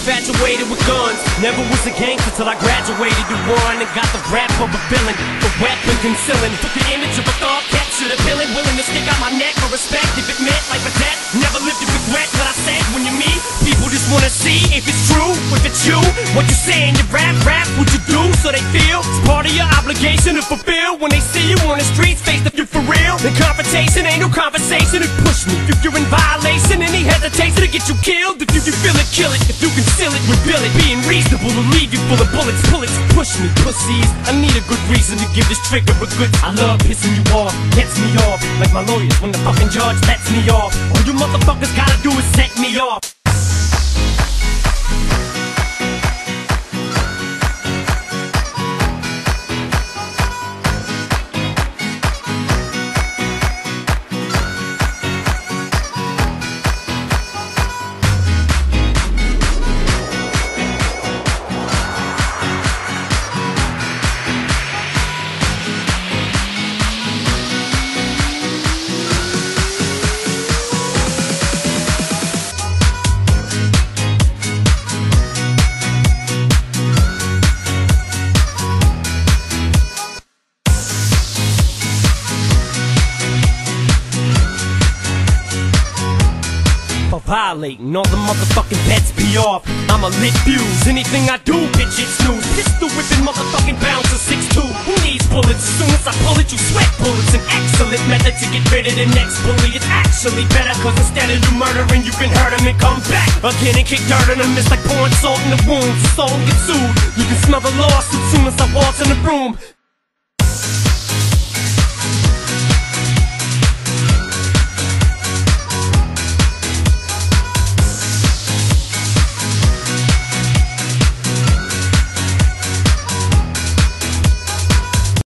infatuated with guns. Never was a gangster till I graduated to one and got the rap of a villain. The weapon concealing. Took the image of a thought, captured a villain, willing to stick out my neck for respect. If it meant life or death, never lived to regret what I said when you meet. People just wanna see if it's true, if it's you. What you saying, you rap, rap, what you do, so they feel it's part of your obligation to fulfill. When they see you on the streets, face the you for real. The confrontation ain't no conversation, it push me. If you're in violation, any hesitation to get you killed. You feel it, kill it. If you can conceal it, reveal it. Being reasonable will leave you full of bullets, bullets. Push me, pussies. I need a good reason to give this trigger a good. I love pissing you off, gets me off. Like my lawyers when the fucking judge lets me off. All you motherfuckers gotta do is set me off. Violating all the motherfucking bets be off. I'm a lit fuse, anything I do, bitch, it's snooze. Pistol whipping motherfucking bouncer 6'2. Who needs bullets? As soon as I pull it, you sweat bullets. An excellent method to get rid of the next bully. It's actually better, cause instead of you murdering, you can hurt him and come back again and kick dirt on him. It's like pouring salt in the wounds. The soul gets sued. You can smell the lawsuit soon as I walk in the room.